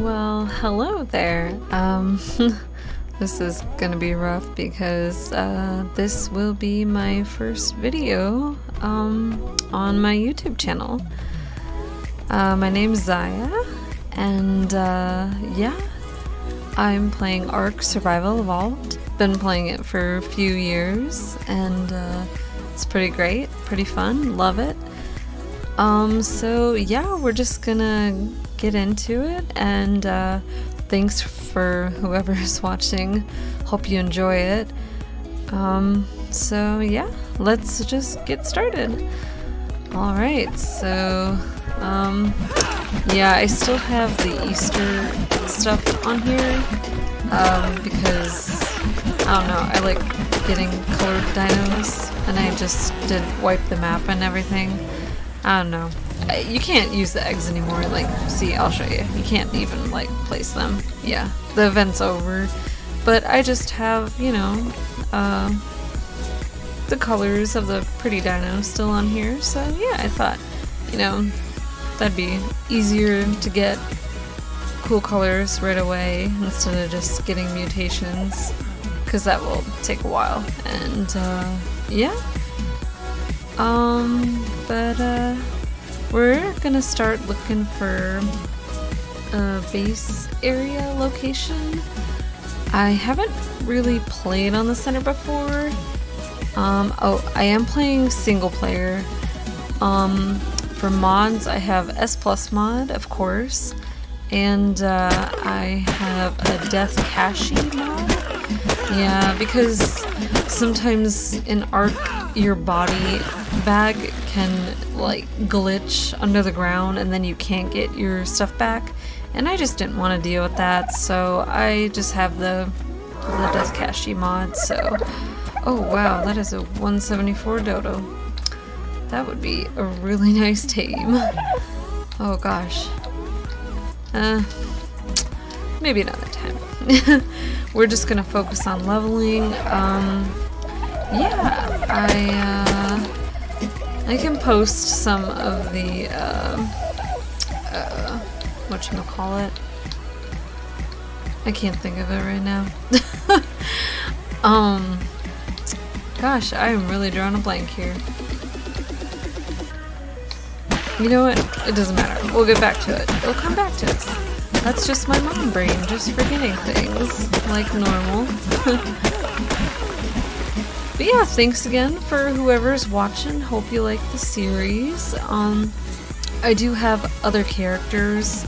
Well, hello there. Um, this is gonna be rough because uh, this will be my first video um, on my YouTube channel. Uh, my name's Xyiah, and uh, yeah, I'm playing Ark Survival Evolved. Been playing it for a few years, and uh, it's pretty great, pretty fun, love it. Um, so yeah, we're just gonna get into it, and uh, thanks for whoever's watching. Hope you enjoy it. Um, so yeah, let's just get started. All right, so um, yeah, I still have the Easter stuff on here um, because I don't know. I like getting colored dinos, and I just did wipe the map and everything. I don't know. You can't use the eggs anymore. Like, see, I'll show you. You can't even, like, place them. Yeah, the event's over. But I just have, you know, uh, the colors of the pretty dinos still on here. So, yeah, I thought, you know, that'd be easier to get cool colors right away instead of just getting mutations. Because that will take a while. And, uh, yeah. Um, but uh, we're gonna start looking for a base area location. I haven't really played on the center before. Um, oh, I am playing single player. Um, for mods, I have S plus mod, of course, and uh, I have a Death Cache mod. Yeah, because sometimes in Ark, your body bag can like glitch under the ground and then you can't get your stuff back. And I just didn't want to deal with that, so I just have the the Death Cache mod, so... Oh wow, that is a 174 Dodo. That would be a really nice tame. Oh gosh. Uh, maybe time. We're just gonna focus on leveling. Um, yeah, I, uh, I can post some of the, uh, uh, it? I can't think of it right now. um, gosh, I am really drawing a blank here. You know what? It doesn't matter. We'll get back to it. It'll come back to us. That's just my mom brain, just forgetting things like normal. but yeah, thanks again for whoever's watching. Hope you like the series. Um, I do have other characters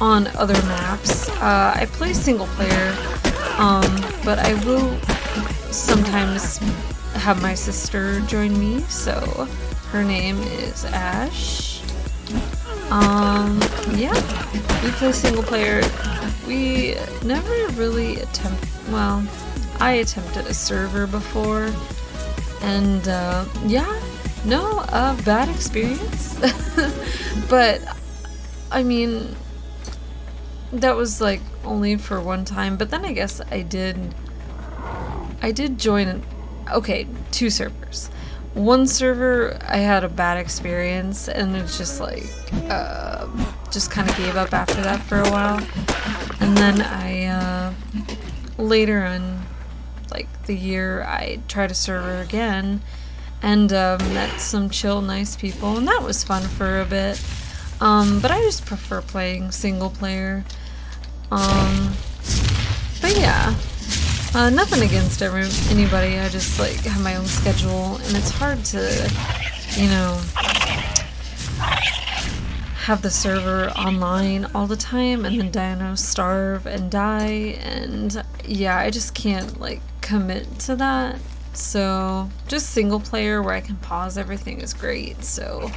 on other maps. Uh, I play single player, um, but I will sometimes have my sister join me. So her name is Ash. Um, yeah, we play single player. We never really attempt, well, I attempted a server before, and uh, yeah, no, uh, bad experience. but, I mean, that was like only for one time, but then I guess I did, I did join, okay, two servers one server I had a bad experience and it's just like uh, just kind of gave up after that for a while. And then I uh, later in like the year I tried a server again and uh, met some chill nice people and that was fun for a bit. Um, but I just prefer playing single player. Um, but yeah uh, nothing against every, anybody, I just like have my own schedule and it's hard to, you know, have the server online all the time and then dinos starve and die and yeah, I just can't like commit to that. So just single player where I can pause everything is great. So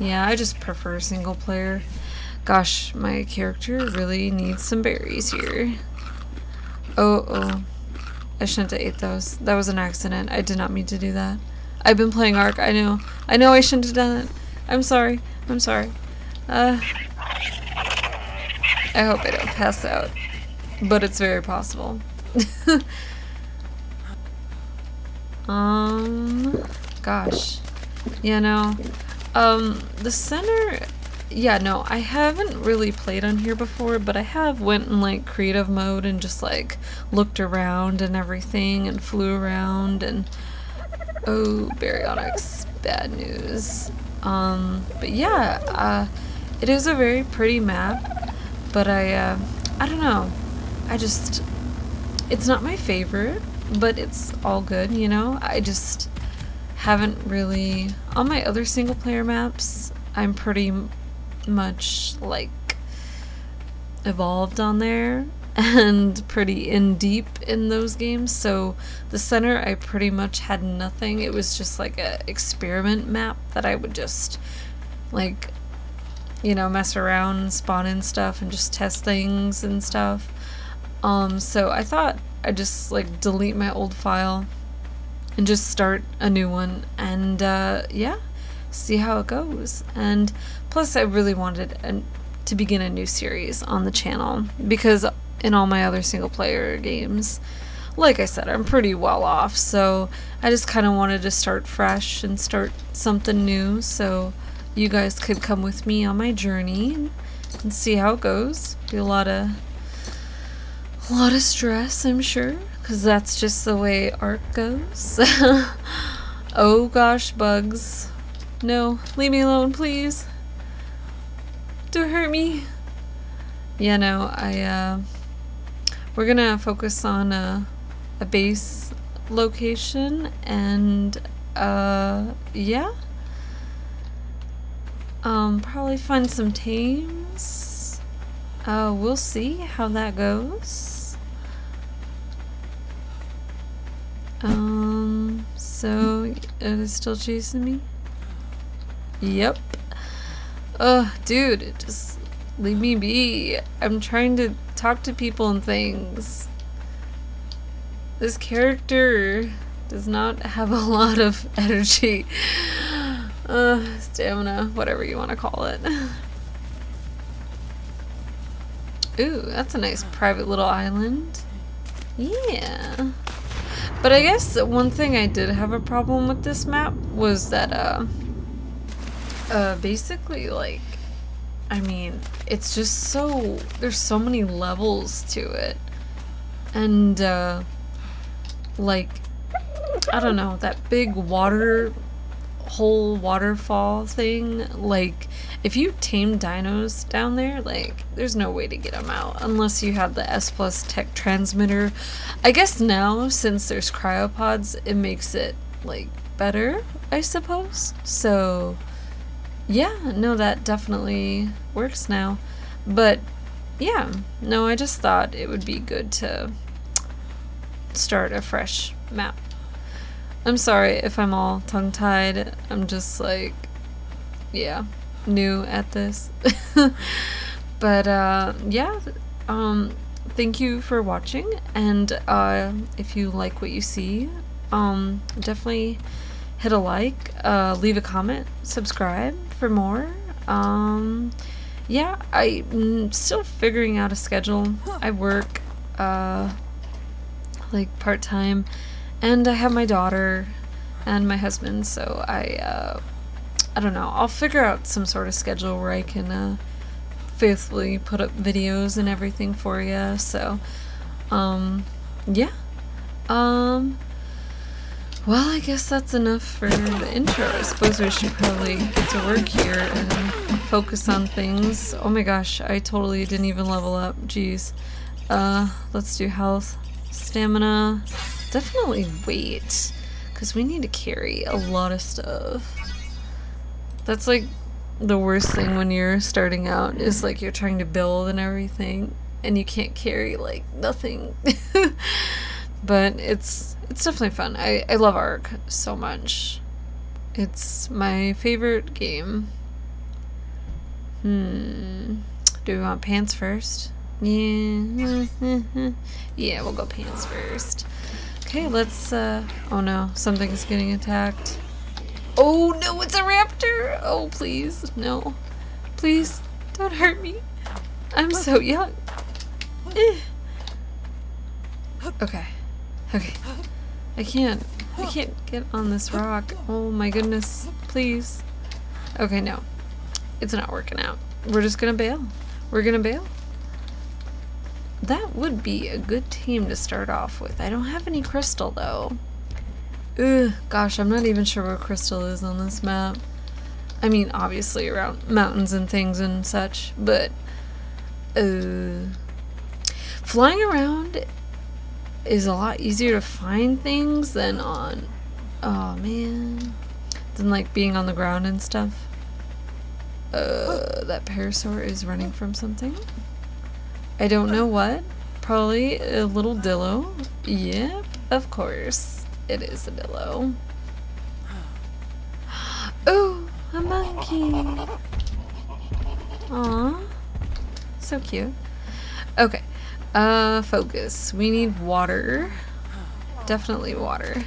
yeah, I just prefer single player. Gosh, my character really needs some berries here. Oh, oh. I shouldn't have ate those. That was an accident. I did not mean to do that. I've been playing Ark. I know. I know I shouldn't have done it. I'm sorry. I'm sorry. Uh, I hope I don't pass out. But it's very possible. um, gosh. You know, um, the center yeah, no, I haven't really played on here before, but I have went in like creative mode and just like looked around and everything and flew around and oh, baryonyx, bad news. Um, but yeah, uh, it is a very pretty map, but I, uh, I don't know, I just, it's not my favorite, but it's all good, you know? I just haven't really, on my other single player maps, I'm pretty much like evolved on there and pretty in deep in those games. So the center, I pretty much had nothing. It was just like a experiment map that I would just like, you know, mess around and spawn in stuff and just test things and stuff. Um, so I thought I'd just like delete my old file and just start a new one and uh, yeah, see how it goes. And plus, I really wanted an, to begin a new series on the channel because in all my other single player games, like I said, I'm pretty well off, so I just kind of wanted to start fresh and start something new so you guys could come with me on my journey and see how it goes. Be a lot of a lot of stress, I'm sure, because that's just the way Ark goes. oh gosh, bugs. No, leave me alone, please. Don't hurt me. Yeah, no, I, uh, we're gonna focus on uh, a base location and, uh, yeah. Um, probably find some tames. Uh, we'll see how that goes. Um, so, are they still chasing me? Yep. Ugh, dude, just leave me be. I'm trying to talk to people and things. This character does not have a lot of energy. Uh, stamina, whatever you want to call it. Ooh, that's a nice private little island. Yeah. But I guess one thing I did have a problem with this map was that, uh, uh, basically, like, I mean, it's just so, there's so many levels to it. And, uh, like, I don't know, that big water hole waterfall thing, like, if you tame dinos down there, like, there's no way to get them out unless you have the S plus tech transmitter. I guess now, since there's cryopods, it makes it, like, better, I suppose. So, yeah, no, that definitely works now. But yeah, no, I just thought it would be good to start a fresh map. I'm sorry if I'm all tongue tied. I'm just like, yeah, new at this. but uh, yeah, um, thank you for watching. And uh, if you like what you see, um, definitely hit a like, uh, leave a comment, subscribe for more. Um, yeah, I'm still figuring out a schedule. I work, uh, like part time, and I have my daughter and my husband, so I, uh, I don't know. I'll figure out some sort of schedule where I can, uh, faithfully put up videos and everything for you. So, um, yeah. Um, well, I guess that's enough for the intro. I suppose we should probably get to work here and focus on things. Oh my gosh, I totally didn't even level up. Jeez. Uh, let's do health, stamina, definitely weight, because we need to carry a lot of stuff. That's like the worst thing when you're starting out, is like you're trying to build and everything, and you can't carry like nothing. but it's it's definitely fun. I, I love Ark so much. It's my favorite game. Hmm. Do we want pants first? Yeah. yeah, we'll go pants first. Okay, let's, uh, oh no, something's getting attacked. Oh no, it's a raptor! Oh, please, no. Please, don't hurt me. I'm so young. Eh. Okay. Okay. I can't. I can't get on this rock. Oh my goodness. Please. Okay, no. It's not working out. We're just gonna bail. We're gonna bail. That would be a good team to start off with. I don't have any crystal though. Ugh, gosh, I'm not even sure where crystal is on this map. I mean, obviously around mountains and things and such, but uh, flying around is a lot easier to find things than on, oh man, than like being on the ground and stuff. Uh, that parasaur is running from something. I don't know what. Probably a little dillo. Yep, of course. It is a dillo. Oh, a monkey. Aw. So cute. Okay. Uh, focus. We need water. Definitely water.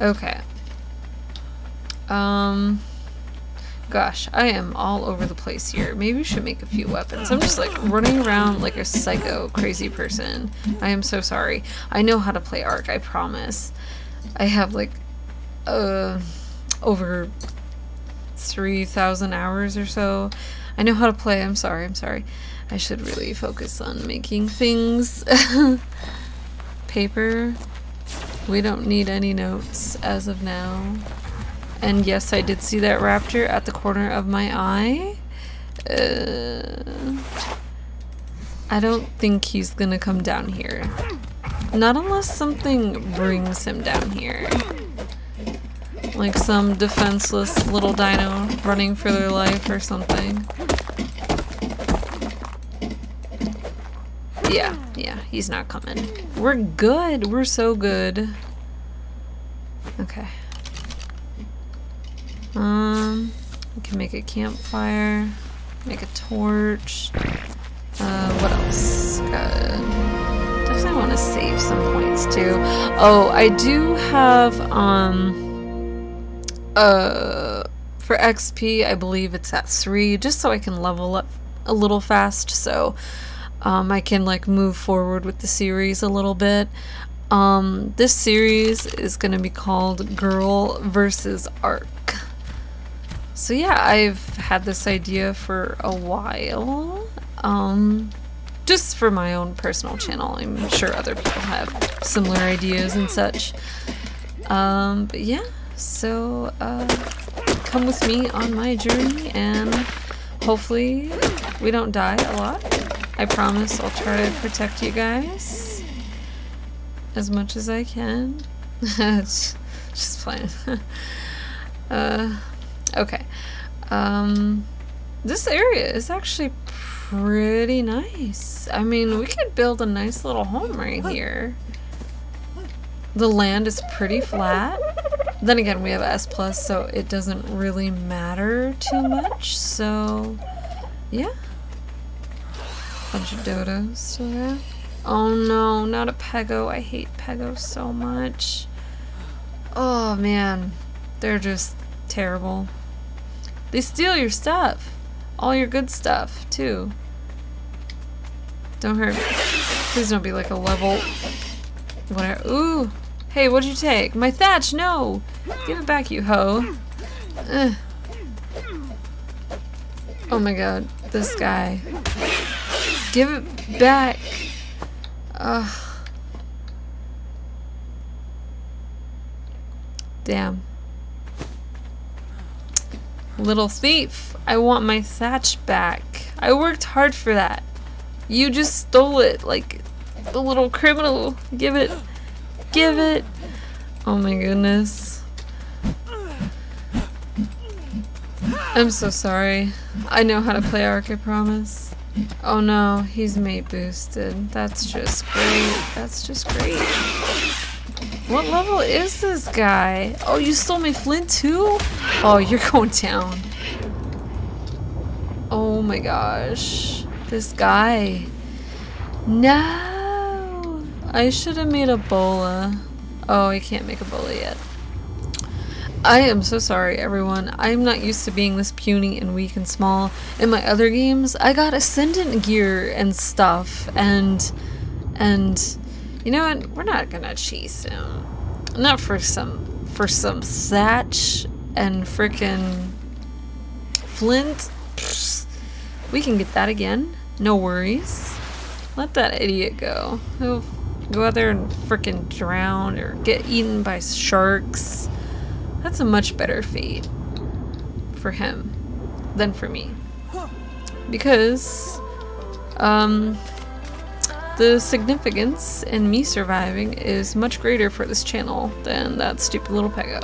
Okay. Um, gosh, I am all over the place here. Maybe we should make a few weapons. I'm just like running around like a psycho crazy person. I am so sorry. I know how to play Ark, I promise. I have like, uh, over 3,000 hours or so. I know how to play. I'm sorry, I'm sorry. I should really focus on making things. Paper. We don't need any notes as of now. And yes, I did see that raptor at the corner of my eye. Uh, I don't think he's gonna come down here. Not unless something brings him down here. Like some defenseless little dino running for their life or something. Yeah, yeah, he's not coming. We're good. We're so good. Okay. Um, we can make a campfire, make a torch. Uh, what else? Good. Definitely want to save some points too. Oh, I do have, um, uh, for XP, I believe it's at 3, just so I can level up a little fast, so, um, I can, like, move forward with the series a little bit. Um, this series is going to be called Girl versus Ark. So yeah, I've had this idea for a while. Um, just for my own personal channel. I'm sure other people have similar ideas and such. Um, but yeah, so uh, come with me on my journey and hopefully we don't die a lot. I promise I'll try to protect you guys as much as I can. just playing. uh, Okay. Um, this area is actually pretty nice. I mean, we could build a nice little home right here. The land is pretty flat. Then again, we have S+, plus, so it doesn't really matter too much, so... Yeah. Bunch of dodos. Oh no, not a pego. I hate pego so much. Oh man, they're just terrible. They steal your stuff. All your good stuff, too. Don't hurt me. Please don't be like a level... Whatever. Ooh! Hey, what'd you take? My thatch, no! Give it back, you hoe. Ugh. Oh my god, this guy. Give it back! Ugh. Damn. Little thief, I want my thatch back. I worked hard for that. You just stole it like the little criminal. Give it. Give it. Oh my goodness. I'm so sorry. I know how to play Ark, I promise. Oh no, he's mate boosted. That's just great. That's just great. What level is this guy? Oh, you stole my flint too? Oh, you're going down. Oh my gosh. This guy. No! I should have made a bola. Oh, I can't make a bola yet. I am so sorry, everyone. I'm not used to being this puny and weak and small. In my other games, I got ascendant gear and stuff, and... and you know what? We're not gonna chase him. Not for some for some thatch and frickin' flint. We can get that again. No worries. Let that idiot go. He'll go out there and freaking drown or get eaten by sharks. That's a much better fate for him than for me. Because, um, the significance in me surviving is much greater for this channel than that stupid little pego.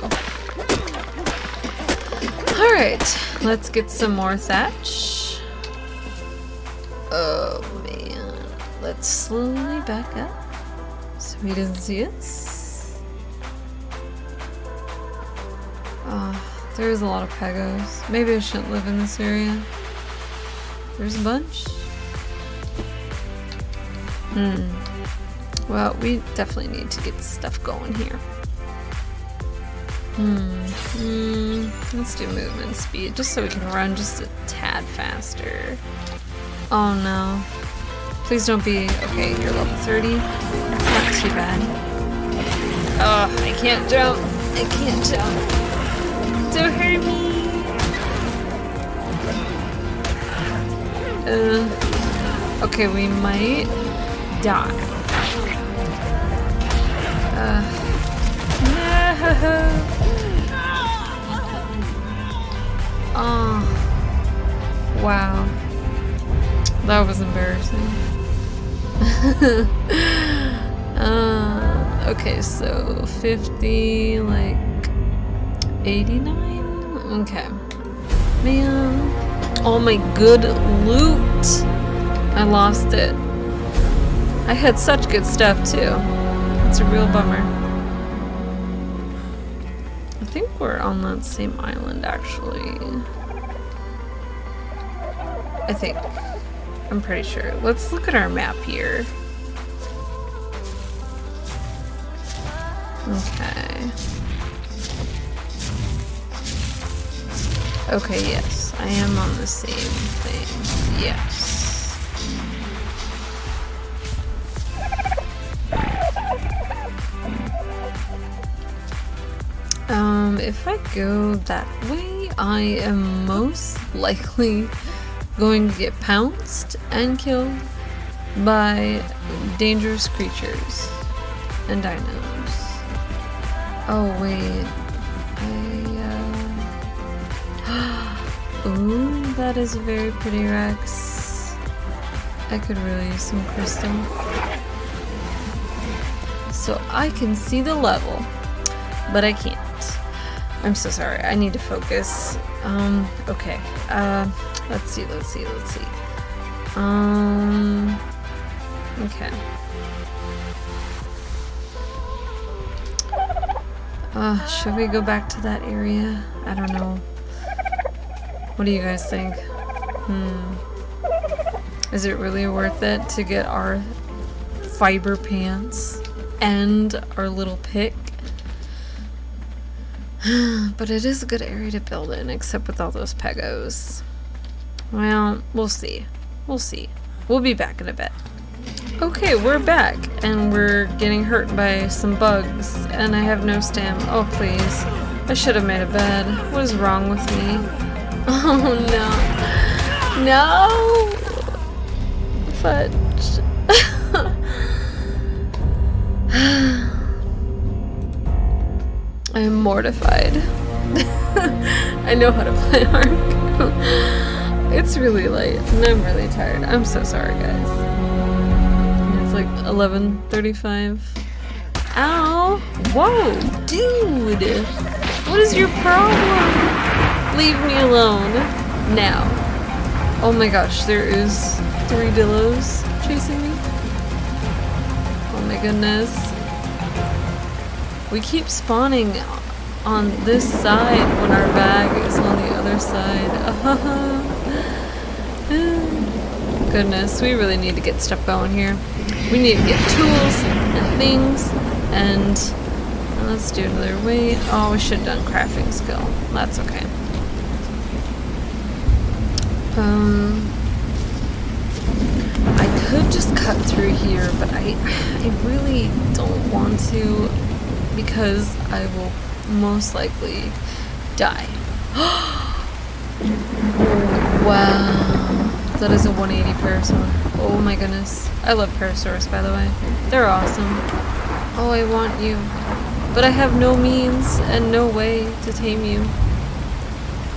Alright, let's get some more thatch. Oh man. Let's slowly back up he doesn't see us. Oh, there's a lot of pegos. Maybe I shouldn't live in this area. There's a bunch. Hmm. Well, we definitely need to get stuff going here. Hmm. Hmm. Let's do movement speed, just so we can run just a tad faster. Oh no. Please don't be... Okay, you're level 30. Too bad. Oh, I can't jump. I can't jump. Don't hurt me. Uh, okay, we might die. Uh, no. Oh. Wow. That was embarrassing. uh, okay, so 50, like 89? Okay. Man. All my good loot. I lost it. I had such good stuff too. It's a real bummer. I think we're on that same island actually. I think. I'm pretty sure. Let's look at our map here. Okay. Okay, yes. I am on the same thing. Yes. Um, if I go that way, I am most likely going to get pounced and killed by dangerous creatures and dinos. Oh wait, I uh... Ooh, that is a very pretty Rex. I could really use some crystal. So I can see the level, but I can't. I'm so sorry, I need to focus. Um, okay, uh... Let's see, let's see, let's see. Um, okay. Uh, should we go back to that area? I don't know. What do you guys think? Hmm. Is it really worth it to get our fiber pants and our little pick? but it is a good area to build in, except with all those pegos. Well, we'll see. We'll see. We'll be back in a bit. Okay, we're back, and we're getting hurt by some bugs, and I have no stam. Oh, please. I should have made a bed. What is wrong with me? Oh, no. No! Fudge. I am mortified. I know how to play Ark. It's really late and I'm really tired. I'm so sorry, guys. Like 11.35. Ow! Whoa! Dude! What is your problem? Leave me alone. Now. Oh my gosh, there is three dillos chasing me. Oh my goodness. We keep spawning on this side when our bag is on the other side. Goodness, we really need to get stuff going here. We need to get tools and things, and let's do another way. Oh, we should have done crafting skill. That's okay. Um, I could just cut through here, but I, I really don't want to because I will most likely Die. wow. That is a 180 Parasaur. Oh my goodness. I love Parasaurus, by the way. They're awesome. Oh, I want you. But I have no means and no way to tame you.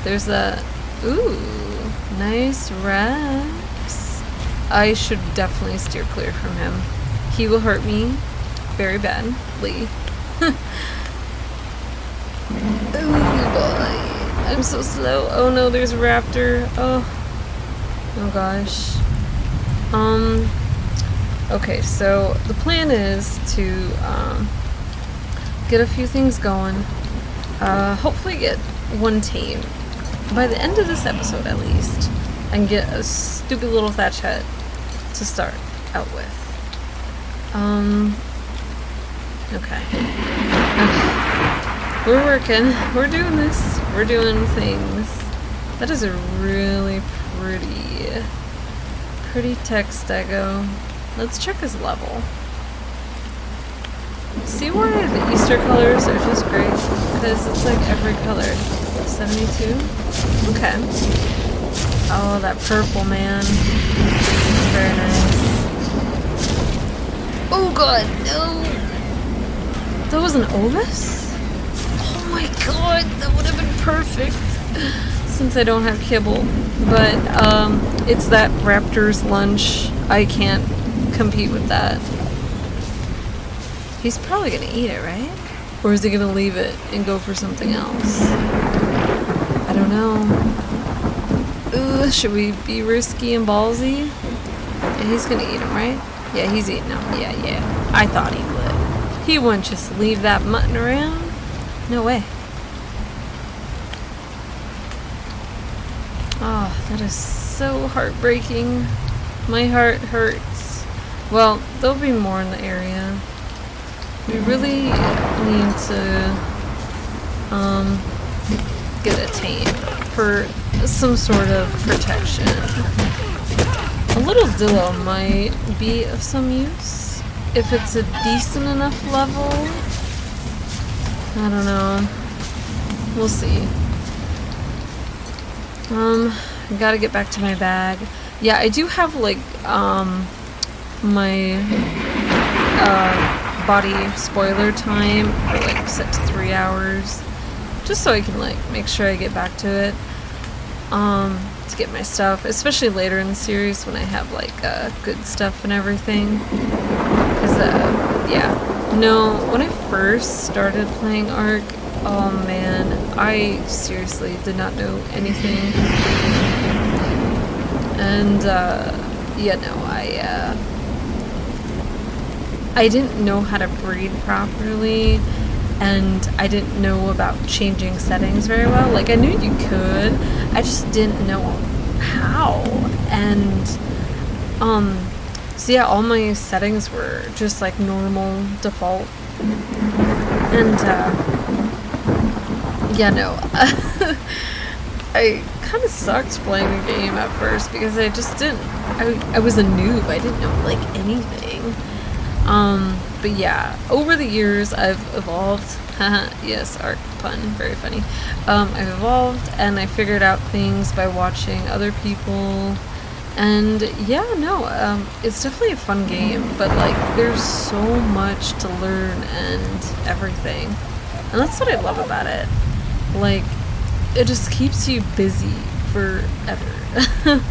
There's that. Ooh. Nice Rex. I should definitely steer clear from him. He will hurt me very badly. oh boy. I'm so slow. Oh no, there's a raptor. Oh. Oh gosh. Um. Okay, so the plan is to um, get a few things going. Uh, hopefully get one tame. By the end of this episode, at least, and get a stupid little thatch hut to start out with. Um. Okay. okay. We're working. We're doing this. We're doing things. That is a really pretty, pretty Tek Stego. Let's check his level. See why the Easter colors are just great? Because it's like every color. 72? Okay. Oh, that purple man. Very nice. Oh god, no! That was an Ovis? Oh my god, that would have been perfect. Since I don't have kibble. But, um, it's that raptor's lunch. I can't compete with that. He's probably gonna eat it, right? Or is he gonna leave it and go for something else? I don't know. Ooh, should we be risky and ballsy? Yeah, he's gonna eat him, right? Yeah, he's eating him. Yeah, yeah. I thought he would. He wouldn't just leave that mutton around. No way. Oh, that is so heartbreaking. My heart hurts. Well, there'll be more in the area. We really need to um, get a tame for some sort of protection. A little Dillo might be of some use if it's a decent enough level. I don't know. We'll see. Um, I gotta get back to my bag. Yeah, I do have like um my uh, body spoiler time for like set to three hours, just so I can like make sure I get back to it. Um, to get my stuff, especially later in the series when I have like uh, good stuff and everything. Cause uh, yeah, no, when I first started playing Ark, oh man, I seriously did not know anything. And uh, yeah, no, I uh, I didn't know how to breed properly and I didn't know about changing settings very well. Like I knew you could, I just didn't know how. And um so yeah, all my settings were just like normal default. And uh yeah, no. I kind of sucked playing the game at first because I just didn't I, I was a noob. I didn't know like anything. Um, but yeah, over the years I've evolved. yes, Ark pun, very funny. Um, I've evolved and I figured out things by watching other people. And yeah, no, um, it's definitely a fun game, but like there's so much to learn and everything. And that's what I love about it. Like, it just keeps you busy forever.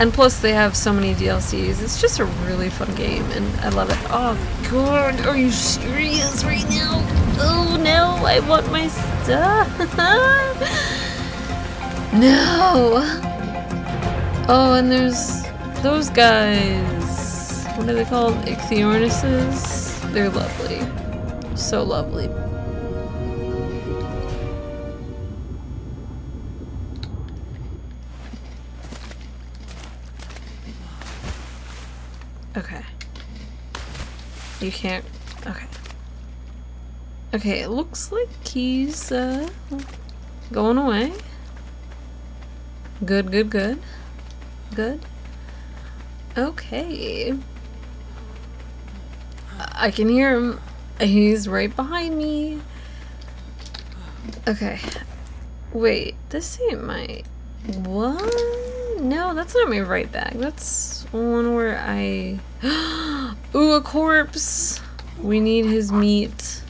And plus, they have so many DLCs. It's just a really fun game, and I love it. Oh, God, are you serious right now? Oh, no, I want my stuff. no. Oh, and there's those guys. What are they called? Ichthyornises? They're lovely. So lovely. Okay. You can't... Okay. Okay, it looks like he's, uh, going away. Good, good, good. Good. Okay. I can hear him. He's right behind me. Okay. Wait, this ain't my... What? No, that's not my right bag. That's one where I... Ooh, a corpse! We need his meat.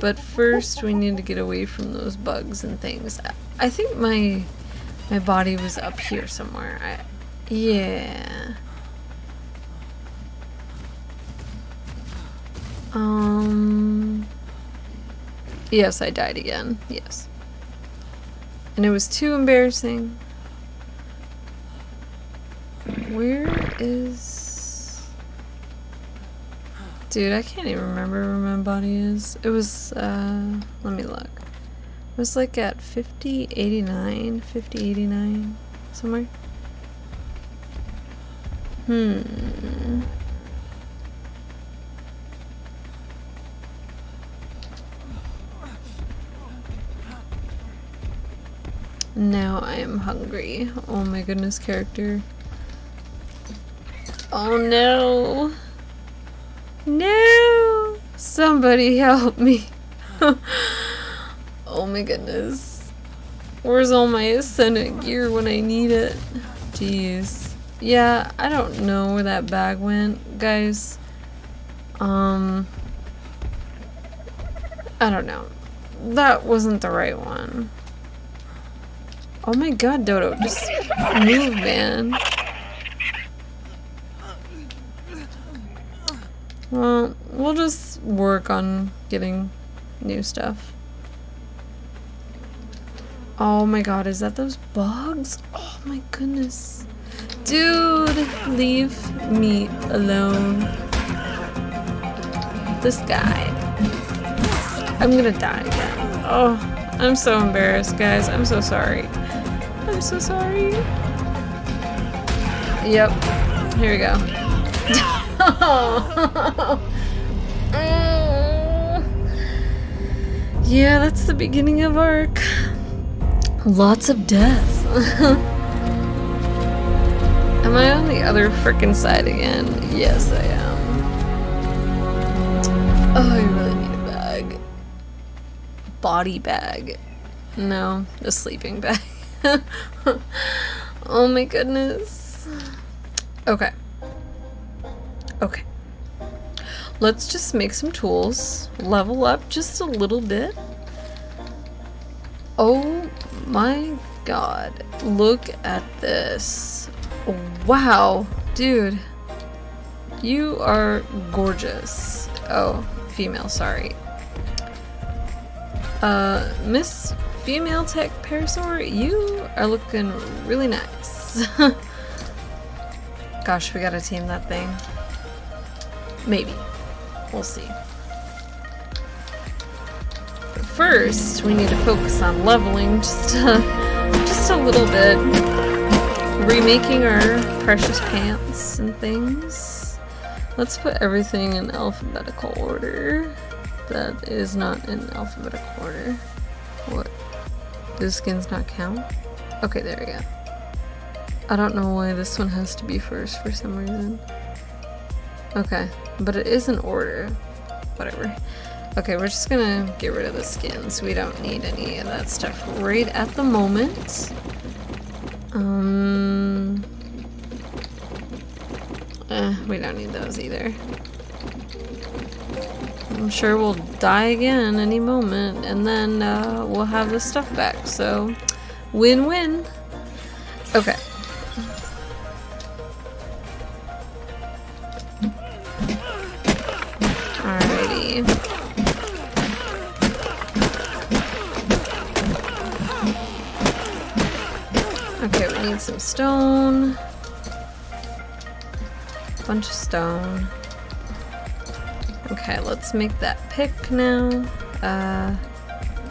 But first, we need to get away from those bugs and things. I think my my body was up here somewhere. I, yeah. Um. Yes, I died again. Yes. And it was too embarrassing. Where is... Dude, I can't even remember where my body is. It was, uh, let me look. It was like at 50, 89, 50, 89, somewhere. Hmm. Now I am hungry. Oh my goodness, character. Oh no! No! Somebody help me! oh my goodness. Where's all my ascendant gear when I need it? Jeez. Yeah, I don't know where that bag went, guys. Um... I don't know. That wasn't the right one. Oh my god, Dodo, just move, man. Well, we'll just work on getting new stuff. Oh my god, is that those bugs? Oh my goodness. Dude, leave me alone. This guy. I'm gonna die again. Oh, I'm so embarrassed, guys. I'm so sorry. I'm so sorry. Yep. Here we go. yeah, that's the beginning of Ark. Lots of death. am I on the other freaking side again? Yes, I am. Oh, I really need a bag. Body bag. No, a sleeping bag. oh my goodness. Okay. Okay. Let's just make some tools. Level up just a little bit. Oh my god. Look at this. Wow. Dude. You are gorgeous. Oh, female, sorry. Uh, Miss female Tek parasaur, you are looking really nice. Gosh, we gotta team that thing. Maybe. We'll see. But first, we need to focus on leveling just a, just a little bit. Remaking our precious pants and things. Let's put everything in alphabetical order. That is not in alphabetical order. What? Do the skins not count? Okay, there we go. I don't know why this one has to be first for some reason. Okay, but it is in order. Whatever. Okay, we're just gonna get rid of the skins. We don't need any of that stuff right at the moment. Um... Eh, we don't need those either. I'm sure we'll die again any moment, and then uh, we'll have the stuff back. So, win-win. Okay. Some stone. Bunch of stone. Okay, let's make that pick now. Uh,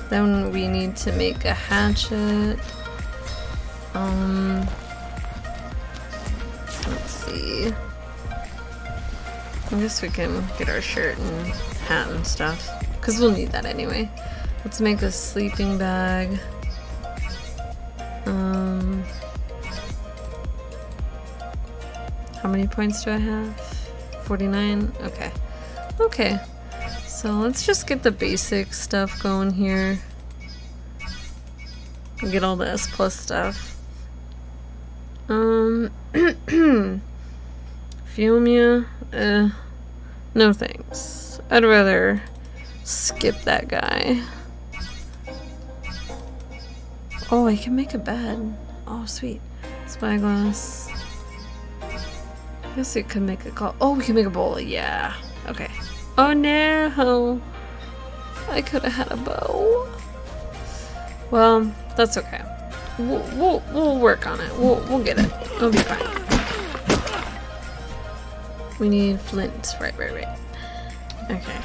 then we need to make a hatchet. Um, let's see. I guess we can get our shirt and hat and stuff. Because we'll need that anyway. Let's make a sleeping bag. Um, how many points do I have? 49? Okay. Okay, so let's just get the basic stuff going here. Get all the S plus stuff. Um, Phiomia, eh, no thanks. I'd rather skip that guy. Oh, I can make a bed. Oh, sweet. Spyglass. I guess we could make a call. Oh, we can make a bowl. Yeah. Okay. Oh no! I could have had a bow. Well, that's okay. We'll, we'll, we'll work on it. We'll, we'll get it. It'll be fine. We need flint. Right, right, right. Okay.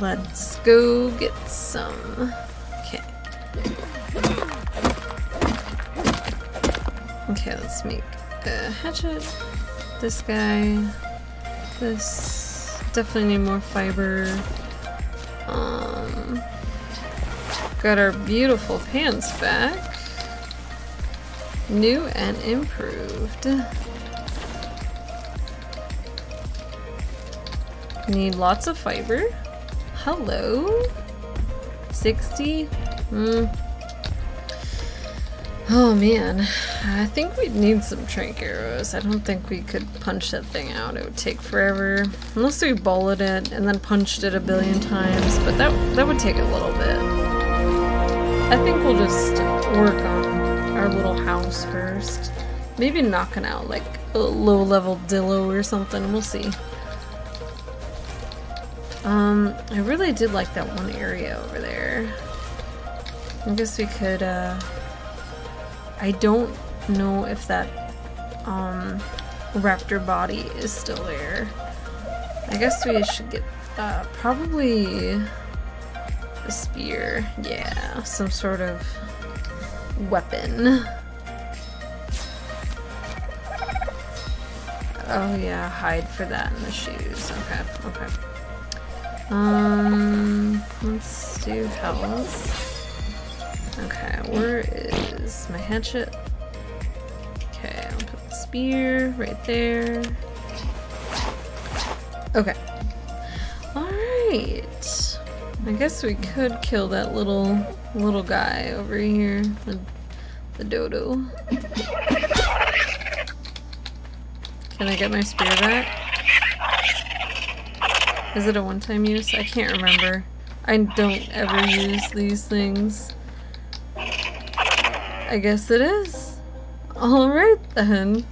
Let's go get some. Okay. Okay, let's make a hatchet. This guy. This. Definitely need more fiber. Um. Got our beautiful pants back. New and improved. Need lots of fiber. Hello? 60? Hmm. Oh man, I think we'd need some tranq arrows. I don't think we could punch that thing out. It would take forever. Unless we bullet it and then punched it a billion times, but that, that would take a little bit. I think we'll just work on our little house first. Maybe knocking out like a low level Dillo or something. We'll see. Um, I really did like that one area over there. I guess we could, uh... I don't know if that, um, raptor body is still there. I guess we should get, uh, probably a spear. Yeah, some sort of weapon. Oh yeah, hide for that in the shoes. Okay, okay. Um, let's do health. Okay, where is my hatchet? Okay, I'll put the spear right there. Okay. Alright. I guess we could kill that little little guy over here. The, the dodo. Can I get my spear back? Is it a one-time use? I can't remember. I don't ever use these things. I guess it is. Alright then.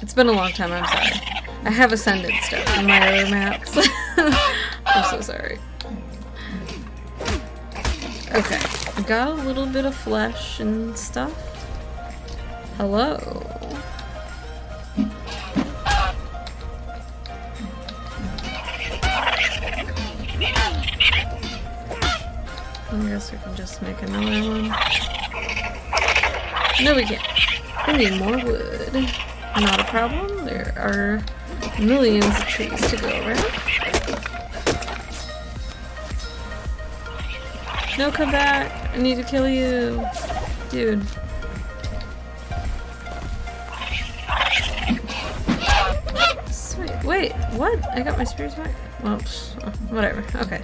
It's been a long time, I'm sorry. I have ascended stuff in my other maps. I'm so sorry. Okay, got a little bit of flesh and stuff. Hello. I guess we can just make another one. No, we can't. We need more wood. Not a problem. There are millions of trees to go around. No, come back. I need to kill you. Dude. Sweet. Wait, what? I got my spears back? Well, whatever. Okay.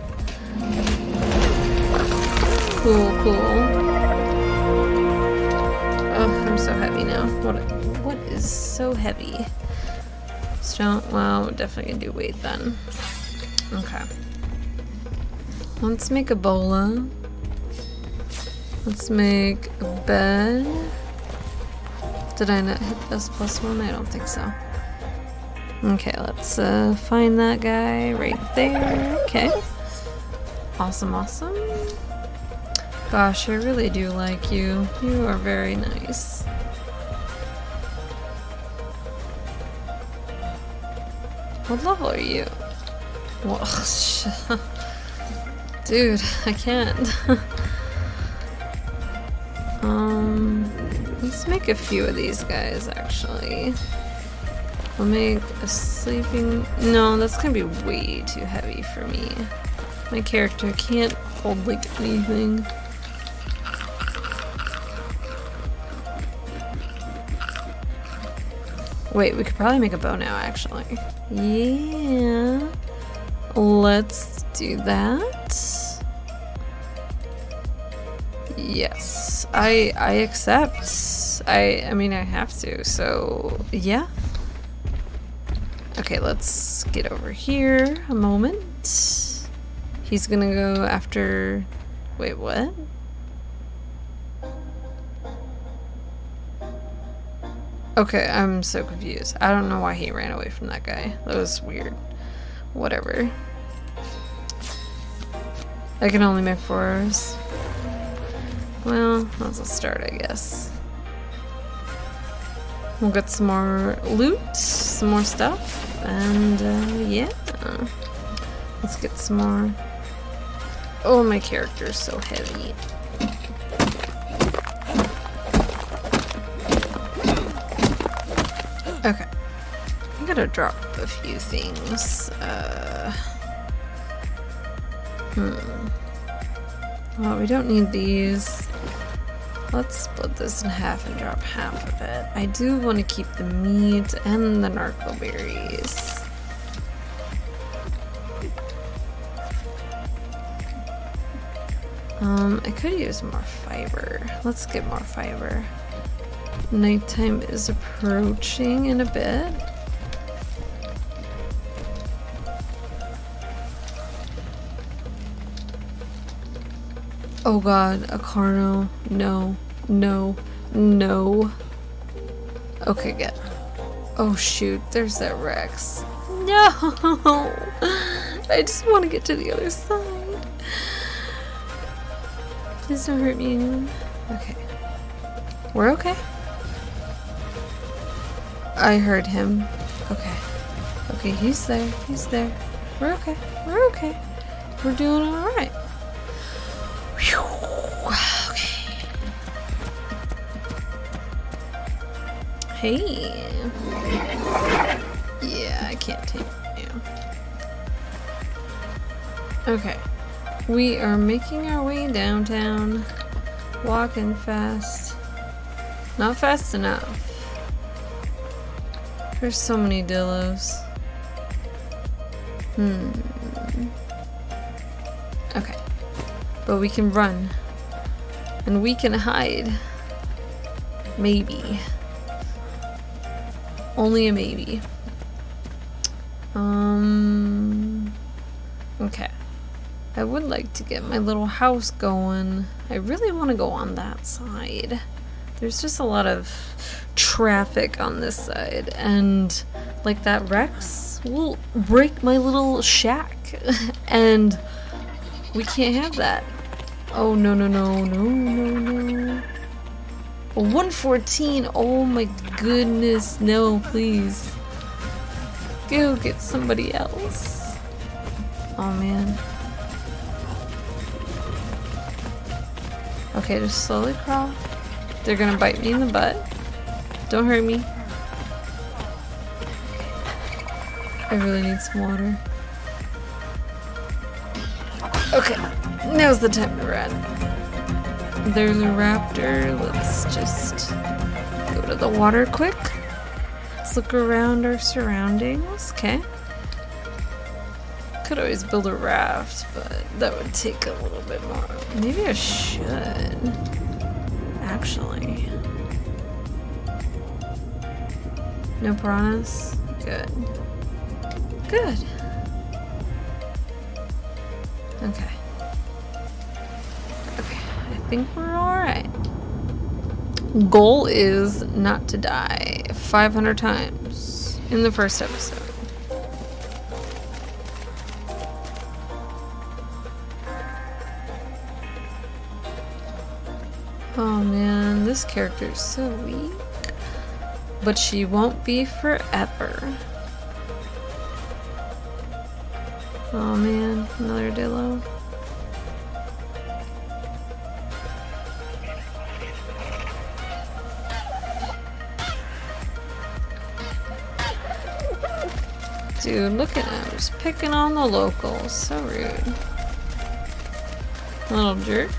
Cool, cool. So heavy now. What what is so heavy? Stone well, we're definitely gonna do weight then. Okay. Let's make a bola. Let's make a bed. Did I not hit this plus one? I don't think so. Okay, let's uh, find that guy right there. Okay. Awesome, awesome. Gosh, I really do like you. You are very nice. What level are you? Well, Dude, I can't. um, let's make a few of these guys, actually. I'll make a sleeping... No, that's gonna be way too heavy for me. My character can't hold, like, anything. Wait, we could probably make a bow now, actually. Yeah. Let's do that. Yes. I I accept. I I mean I have to. So yeah. Okay, let's get over here a moment. He's gonna go after. Wait, what? Okay, I'm so confused. I don't know why he ran away from that guy. That was weird. Whatever. I can only make fours. Well, that's a start, I guess. We'll get some more loot, some more stuff, and uh, yeah. Let's get some more. Oh, my character's so heavy. Okay. I'm gonna drop a few things. Uh, hmm. Well, we don't need these. Let's split this in half and drop half of it. I do want to keep the meat and the narco berries. Um, I could use more fiber. Let's get more fiber. Nighttime is approaching in a bit. Oh god, a Carno. No, no, no. Okay, good. Oh shoot, there's that Rex. No! I just want to get to the other side. Please don't hurt me. Okay. We're okay. I heard him. Okay. Okay, he's there. He's there. We're okay. We're okay. We're doing alright. Okay. Hey. Yeah, I can't take you. Okay. We are making our way downtown. Walking fast. Not fast enough. There's so many Dillos. Hmm. Okay. But we can run. And we can hide. Maybe. Only a maybe. Um. Okay. I would like to get my little house going. I really want to go on that side. There's just a lot of traffic on this side, and like that Rex will break my little shack, and we can't have that. Oh no no no no no no. 114, oh my goodness, no please. Go get somebody else. Oh man. Okay, just slowly crawl. They're gonna bite me in the butt. Don't hurt me. I really need some water. Okay, now's the time to run. There's a raptor. Let's just go to the water quick. Let's look around our surroundings. Okay. Could always build a raft, but that would take a little bit more. Maybe I should actually. No piranhas? Good. Good. Okay. Okay, I think we're alright. Goal is not to die 500 times in the first episode. Oh man, this character is so weak. But she won't be forever. Oh man, another Dillo. Dude, look at him, just picking on the locals. So rude. Little jerk.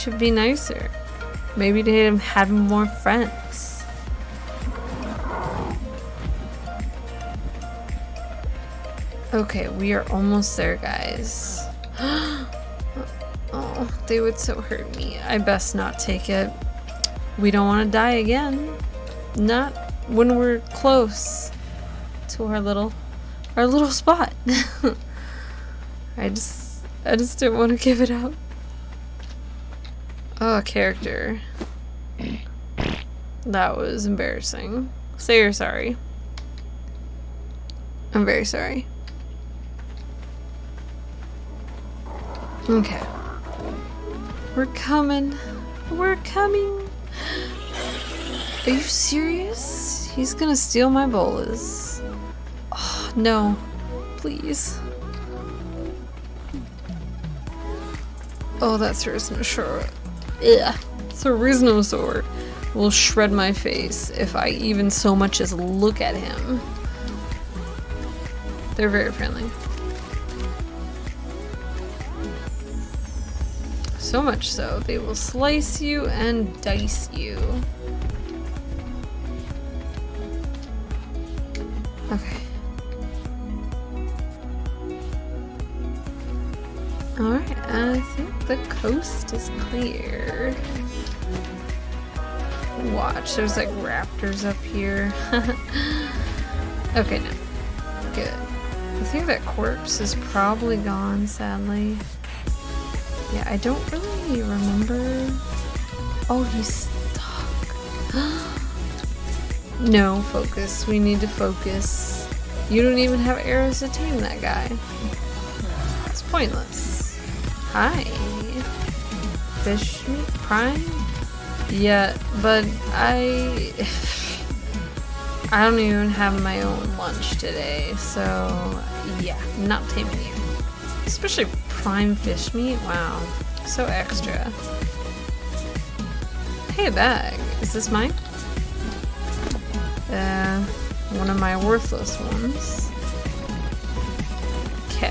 Should be nicer. Maybe they have more friends. Okay, we are almost there, guys. oh, they would so hurt me. I best not take it. We don't want to die again. Not when we're close to our little our little spot. I just I just didn't want to give it up. Oh, character. That was embarrassing. Say you're sorry. I'm very sorry. Okay. We're coming. We're coming. Are you serious? He's gonna steal my bolas. Oh, no. Please. Oh, that's Therizinosaur. Yeah. So Therizinosaur will shred my face if I even so much as look at him. They're very friendly. So much so, they will slice you and dice you. The coast is clear. Watch, there's like raptors up here. okay, no. Good. I think that corpse is probably gone, sadly. Yeah, I don't really remember. Oh, he's stuck. no, focus. We need to focus. You don't even have arrows to tame that guy. It's pointless. Hi. Fish meat prime? Yeah, but I... I don't even have my own lunch today, so yeah, not taming you. Especially prime fish meat? Wow. So extra. Hey, bag. Is this mine? Uh, one of my worthless ones. Okay.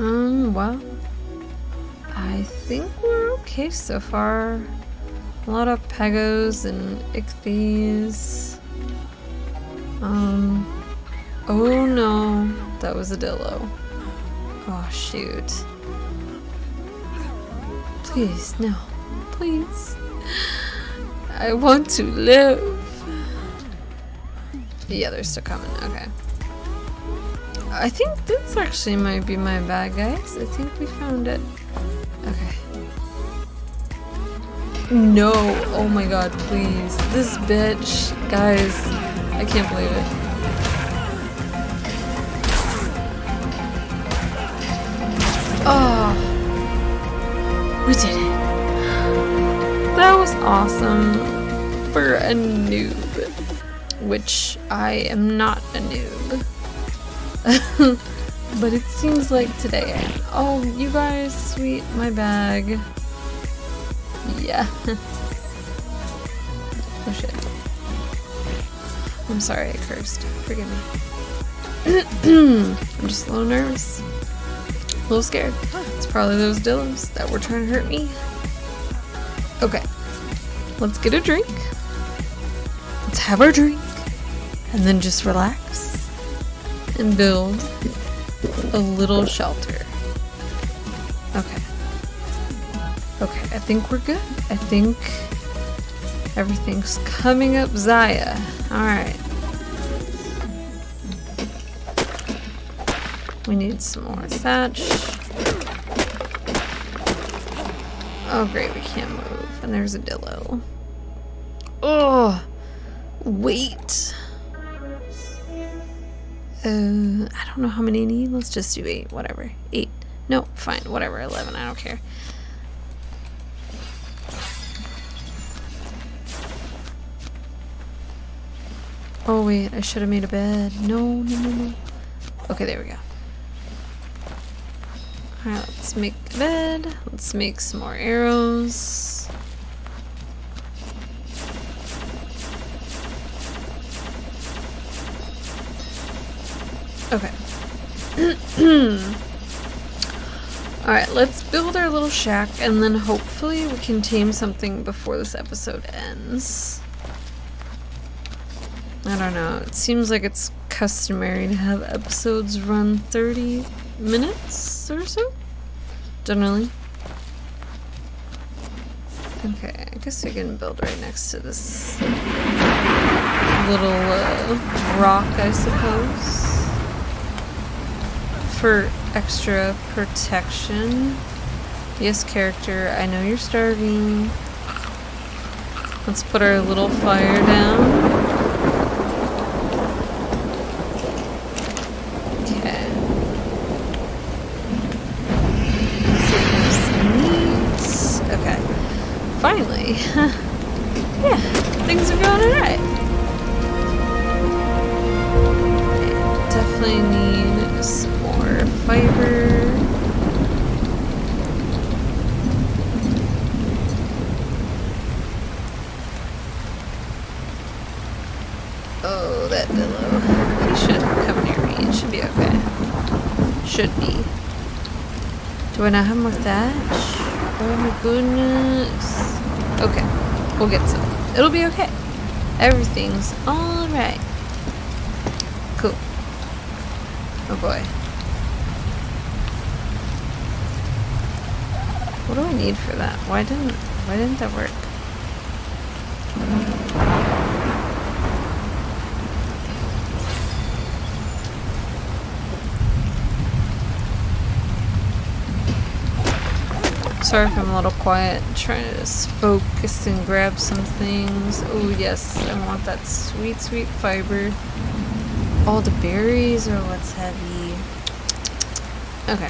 Um, well, I think we're okay so far. A lot of pegos and ichthys. Um, oh no, that was a dillo. Oh shoot. Please, no. Please. I want to live. Yeah, they're still coming. Okay. I think this actually might be my bag, guys. I think we found it. Okay. No. Oh my god, please. This bitch. Guys, I can't believe it. Oh. We did it. That was awesome for a noob. Which I am not a noob. but it seems like today. Oh, you guys, sweet, my bag. Yeah. oh shit. I'm sorry I cursed. Forgive me. I'm just a little nervous. A little scared. It's probably those dillos that were trying to hurt me. Okay. Let's get a drink. Let's have our drink. And then just relax. And build a little shelter. Okay. Okay, I think we're good. I think everything's coming up Xyiah. Alright. We need some more thatch. Oh great, we can't move. And there's a dillo. Oh! Wait. Uh, I don't know how many I need. Let's just do eight. Whatever. Eight. No, fine. Whatever. Eleven. I don't care. Oh wait, I should have made a bed. No, no, no, no. Okay, there we go. Alright, let's make a bed. Let's make some more arrows. Okay. Alright, let's build our little shack and then hopefully we can tame something before this episode ends. I don't know. It seems like it's customary to have episodes run 30 minutes or so, generally. Okay, I guess we can build right next to this little uh, rock, I suppose. For extra protection. Yes, character, I know you're starving. Let's put our little fire down. Do I have more thatch? Oh my goodness. Okay, we'll get some. It'll be okay. Everything's alright. Cool. Oh boy. What do I need for that? Why didn't why didn't that work? Sorry if I'm a little quiet. I'm trying to just focus and grab some things. Oh yes, I want that sweet, sweet fiber. All the berries or what's heavy. Okay.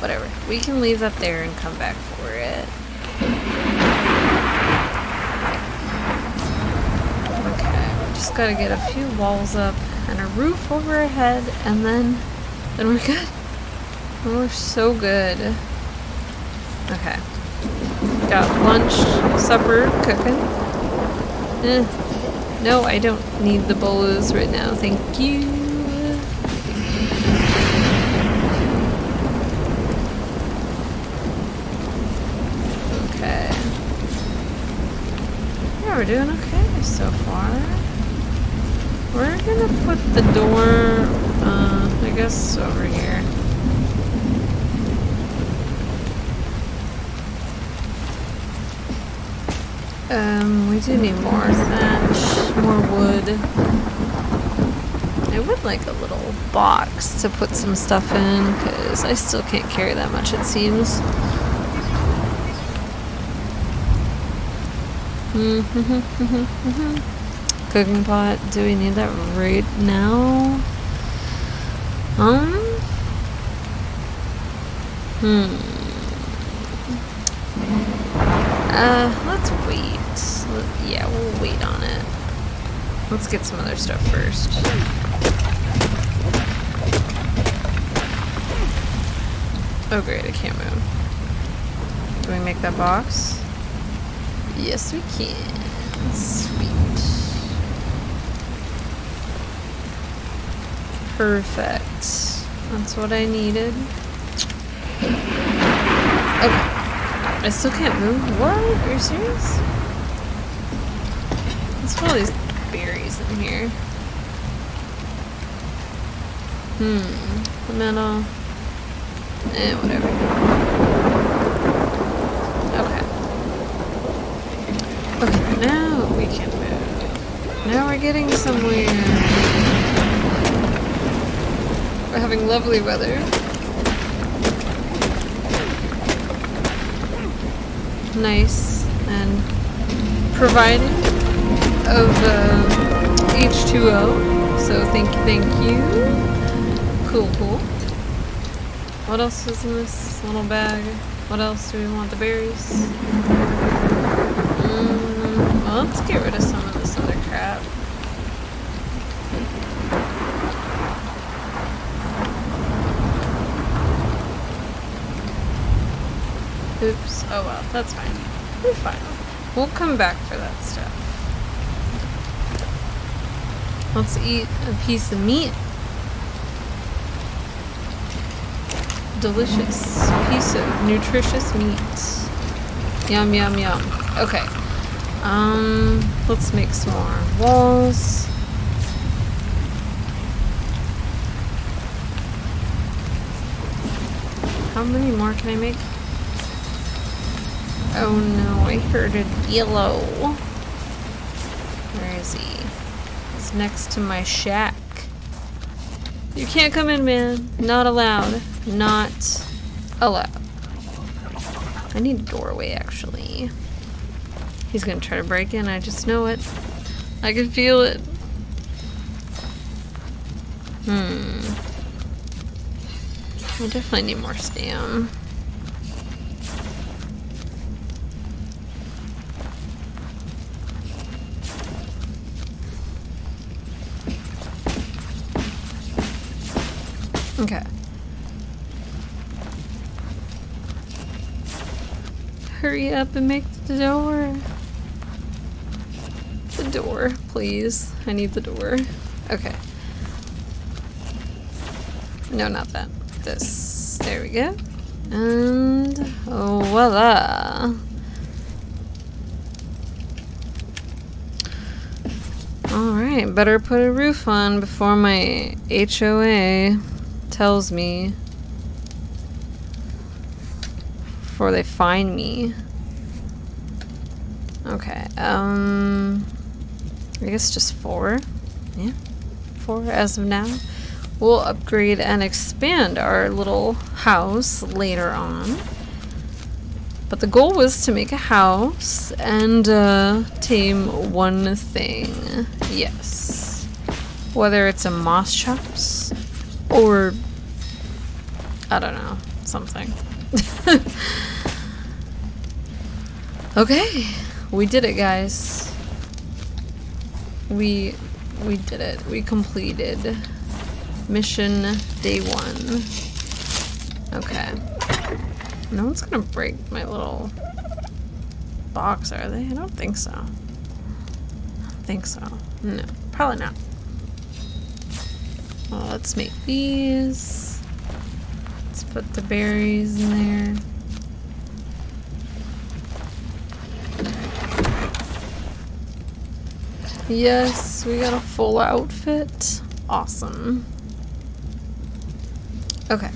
Whatever. We can leave that there and come back for it. Okay, we just gotta get a few walls up and a roof over our head and then then we're good. We're so good. Got lunch, supper, cooking. Eh. No, I don't need the bolos right now. Thank you. Okay. Yeah, we're doing okay so far. We're gonna put the door, uh, I guess over here. Um, we do need more thatch, more wood. I would like a little box to put some stuff in, because I still can't carry that much, it seems. Cooking pot, do we need that right now? Um? Hmm. Uh, let's wait. Yeah, we'll wait on it. Let's get some other stuff first. Oh great, I can't move. Can we make that box? Yes, we can. Sweet. Perfect. That's what I needed. Okay. I still can't move? What? Are you serious? Let's put these in here. Hmm. Metal. Eh, whatever. Okay. Okay, now we can move. Now we're getting somewhere. We're having lovely weather. nice and providing of uh, H2O. So thank you, thank you. Cool, cool. What else is in this little bag? What else do we want? The berries? Mm, well, let's get rid of some of this other crap. Oops. Oh well, that's fine. We're fine. We'll come back for that stuff. Let's eat a piece of meat. Delicious piece of nutritious meat. Yum, yum, yum. Okay. Um, let's make some more walls. How many more can I make? Oh no, I heard a yellow. Where is he? Next to my shack. You can't come in, man. Not allowed. Not allowed. I need a doorway, actually. He's gonna try to break in, I just know it. I can feel it. Hmm. I definitely need more stam. Okay. Hurry up and make the door. The door, please. I need the door. Okay. No, not that. This. There we go. And voila. Alright, better put a roof on before my HOA tells me before they find me. Okay, um, I guess just four. Yeah, four as of now. We'll upgrade and expand our little house later on. But the goal was to make a house and uh, tame one thing. Yes. Whether it's a Moschops or I don't know, something. okay, we did it, guys. We we did it. We completed mission day one. Okay. No one's gonna break my little box, are they? I don't think so. I don't think so. No, probably not. Well, let's make these. Let's put the berries in there. Yes, we got a full outfit. Awesome. Okay,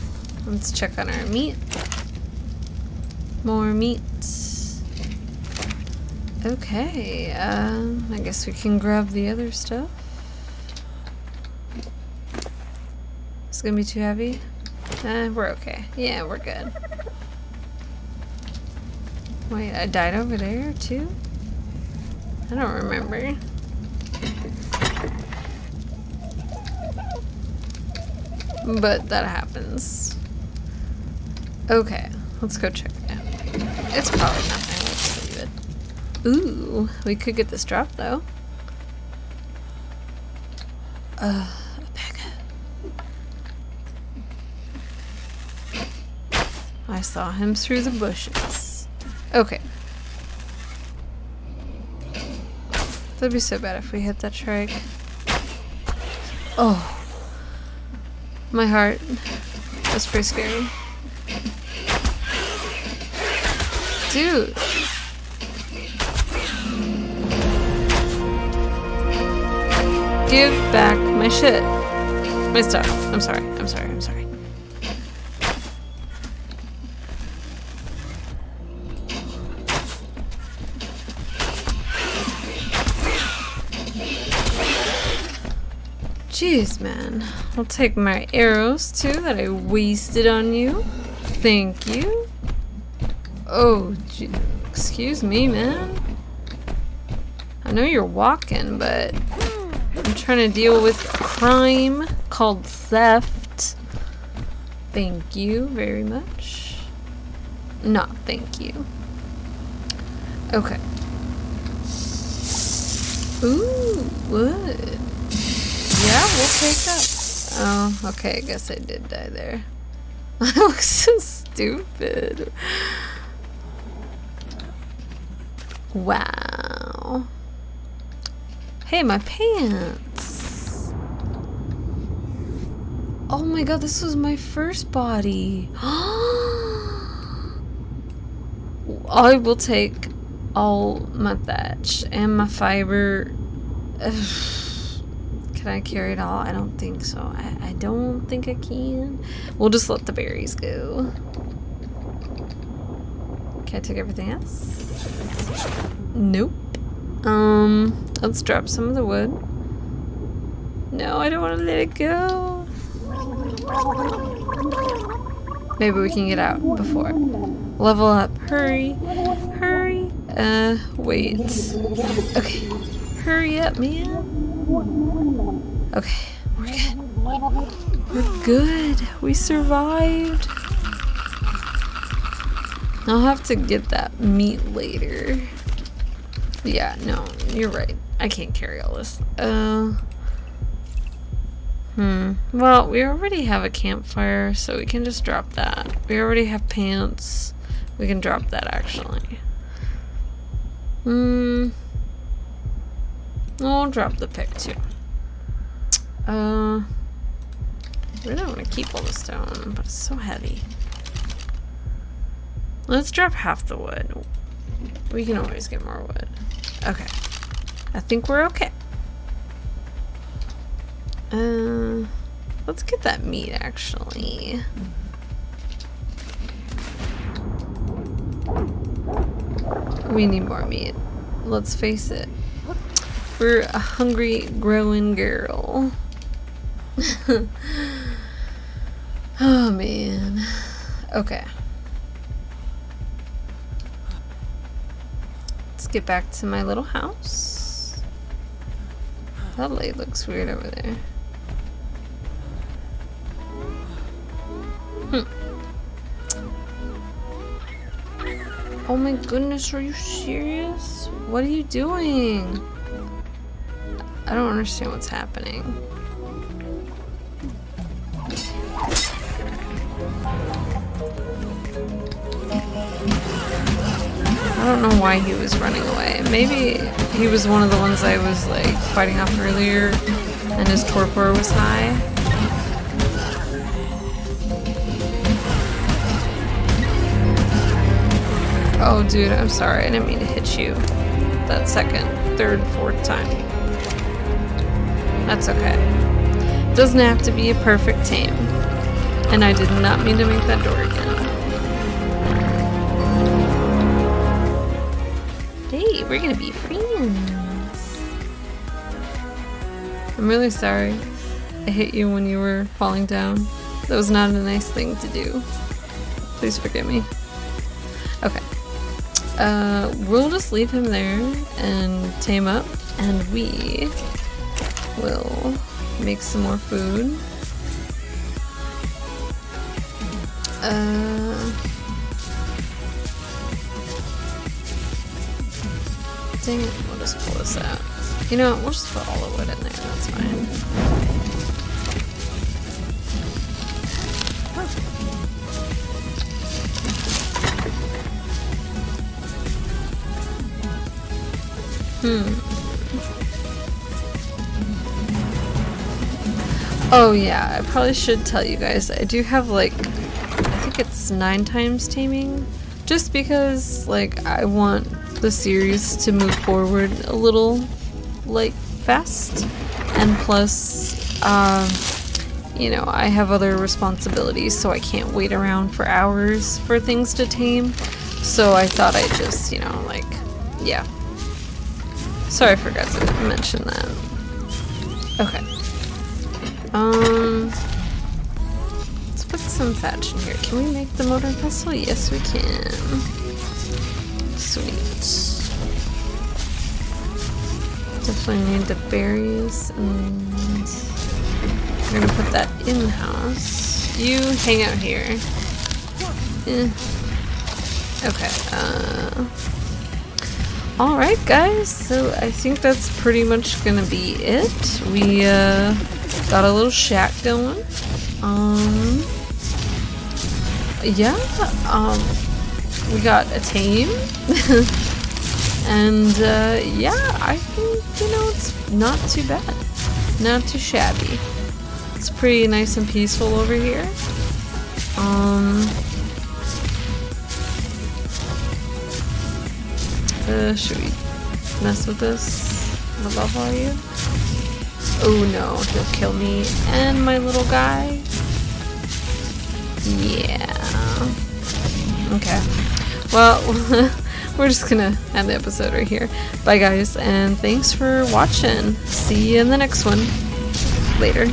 let's check on our meat. More meat. Okay, um, I guess we can grab the other stuff. Gonna be too heavy? Uh, we're okay. Yeah, we're good. Wait, I died over there too? I don't remember. But that happens. Okay, let's go check it out. It's probably nothing, let's leave it. Ooh, we could get this drop though. Uh, I saw him through the bushes. Okay. That'd be so bad if we hit that trike. Oh. My heart. That's pretty scary. Dude. Give back my shit. My stuff. I'm sorry. I'm sorry. I'm sorry. Jeez, man. I'll take my arrows, too, that I wasted on you. Thank you. Oh, excuse me, man. I know you're walking, but I'm trying to deal with a crime called theft. Thank you very much. Not thank you. Okay. Ooh, what? Yeah, we'll take that. Oh, okay, I guess I did die there. I look so stupid. Wow. Hey, my pants. Oh my god, this was my first body. I will take all my thatch and my fiber. Can Can I carry it all? I don't think so. I, I don't think I can. We'll just let the berries go. Okay, I took everything else. Nope. Um, let's drop some of the wood. No, I don't want to let it go. Maybe we can get out before. Level up. Hurry. Hurry. Uh, wait. Okay. Hurry up, man. Okay, we're good. We're good. We survived. I'll have to get that meat later. Yeah, no, you're right. I can't carry all this. Uh, hmm. Well, we already have a campfire, so we can just drop that. We already have pants. We can drop that, actually. Hmm. I'll drop the pick, too. Uh, I really want to keep all the stone, but it's so heavy. Let's drop half the wood. We can always get more wood. Okay. I think we're okay. Uh, let's get that meat, actually. We need more meat. Let's face it. We're a hungry, growing girl. oh, man. Okay. Let's get back to my little house. That light looks weird over there. Hmm. Oh my goodness, are you serious? What are you doing? I don't understand what's happening. Don't know why he was running away. Maybe he was one of the ones I was like fighting off earlier and his torpor was high. Oh dude, I'm sorry. I didn't mean to hit you that second, third, fourth time. That's okay. Doesn't have to be a perfect tame. And I did not mean to make that door again. We're gonna be friends. I'm really sorry. I hit you when you were falling down. That was not a nice thing to do. Please forgive me. Okay. Uh, we'll just leave him there and tame up, and we will make some more food. Uh, we'll just pull this out. You know what, we'll just put all the wood in there, that's fine. Hmm. Oh yeah, I probably should tell you guys. I do have like, I think it's nine times taming. Just because like I want the series to move forward a little like fast. And plus, um, you know, I have other responsibilities so I can't wait around for hours for things to tame. So I thought I'd just, you know, like, yeah. Sorry I forgot to mention that. Okay. Um, let's put some thatch in here. Can we make the motor vessel Yes, we can. Sweet. Definitely need the berries, and we're gonna put that in the house. You hang out here. Eh. Okay. Uh. All right, guys. So I think that's pretty much gonna be it. We uh got a little shack going. Um, yeah, um, we got a tame. and, uh, yeah, I think, you know, it's not too bad. Not too shabby. It's pretty nice and peaceful over here. Um, uh, should we mess with this? The love value? Oh no, he'll kill me and my little guy. Yeah. Okay. Well, we're just gonna end the episode right here. Bye guys, and thanks for watching. See you in the next one. Later.